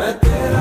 Better